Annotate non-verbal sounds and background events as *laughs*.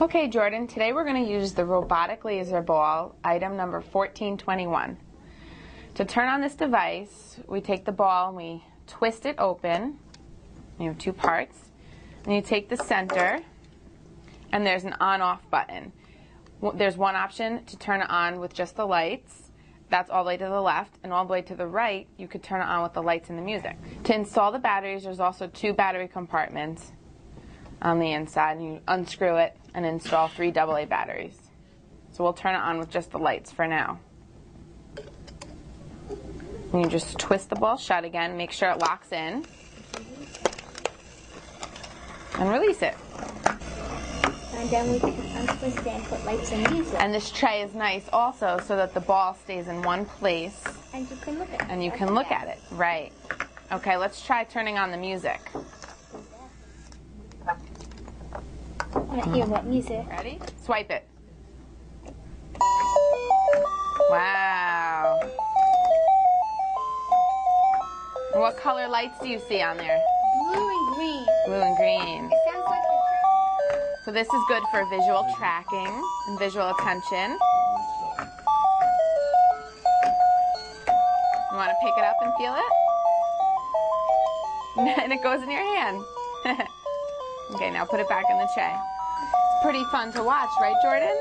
Okay, Jordan, today we're going to use the robotic laser ball, item number 1421. To turn on this device, we take the ball and we twist it open. You have two parts. And you take the center, and there's an on-off button. There's one option to turn it on with just the lights. That's all the way to the left, and all the way to the right, you could turn it on with the lights and the music. To install the batteries, there's also two battery compartments on the inside, and you unscrew it and install three AA batteries. So we'll turn it on with just the lights for now. And you just twist the ball shut again, make sure it locks in, and release it. And then we can untwist it and put lights and music. And this tray is nice also so that the ball stays in one place And you can look at it. and you can look at it. Right. Okay, let's try turning on the music. I want to hear what music. Ready? Swipe it. Wow. What color lights do you see on there? Blue and green. Blue and green. It sounds like a So this is good for visual tracking and visual attention. You want to pick it up and feel it? *laughs* and it goes in your hand. *laughs* okay, now put it back in the tray. It's pretty fun to watch, right, Jordan?